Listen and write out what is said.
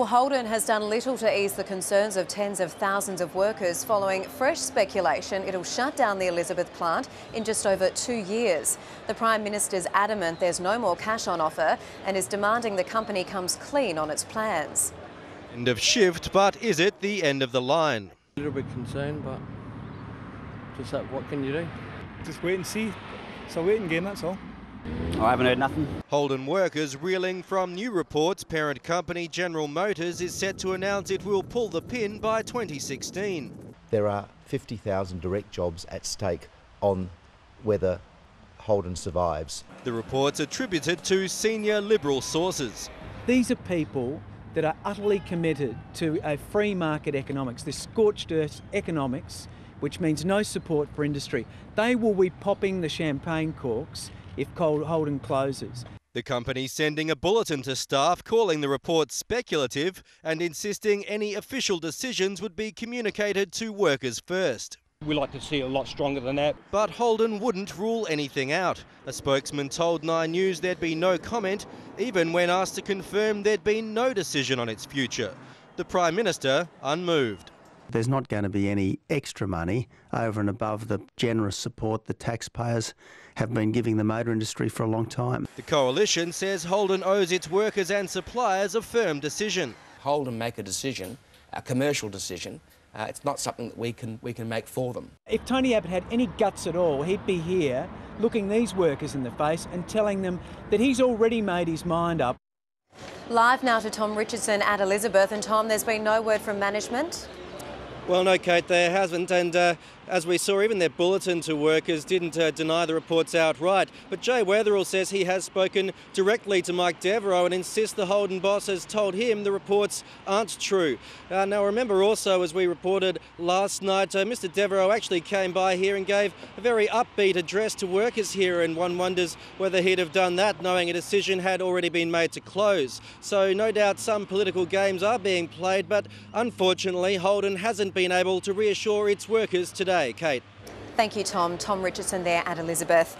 Well, Holden has done little to ease the concerns of tens of thousands of workers following fresh speculation it'll shut down the Elizabeth plant in just over two years. The Prime Minister's adamant there's no more cash on offer and is demanding the company comes clean on its plans. End of shift, but is it the end of the line? A little bit concerned, but just that, what can you do? Just wait and see. It's a waiting game, that's all. I haven't heard nothing. Holden workers reeling from new reports parent company General Motors is set to announce it will pull the pin by 2016. There are 50,000 direct jobs at stake on whether Holden survives. The reports attributed to senior Liberal sources. These are people that are utterly committed to a free market economics, this scorched earth economics, which means no support for industry. They will be popping the champagne corks if Holden closes. The company sending a bulletin to staff calling the report speculative and insisting any official decisions would be communicated to workers first. We like to see it a lot stronger than that. But Holden wouldn't rule anything out. A spokesman told Nine News there'd be no comment, even when asked to confirm there'd been no decision on its future. The Prime Minister unmoved. There's not going to be any extra money over and above the generous support the taxpayers have been giving the motor industry for a long time. The coalition says Holden owes its workers and suppliers a firm decision. Holden make a decision, a commercial decision. Uh, it's not something that we can we can make for them. If Tony Abbott had any guts at all, he'd be here looking these workers in the face and telling them that he's already made his mind up. Live now to Tom Richardson at Elizabeth. And Tom, there's been no word from management. Well, no, Kate, there hasn't. And uh, as we saw, even their bulletin to workers didn't uh, deny the reports outright. But Jay Weatherill says he has spoken directly to Mike Devereux and insists the Holden boss has told him the reports aren't true. Uh, now, remember also, as we reported last night, uh, Mr. Devereux actually came by here and gave a very upbeat address to workers here, and one wonders whether he'd have done that knowing a decision had already been made to close. So, no doubt some political games are being played, but unfortunately, Holden hasn't been able to reassure its workers today. Kate. Thank you, Tom. Tom Richardson there at Elizabeth.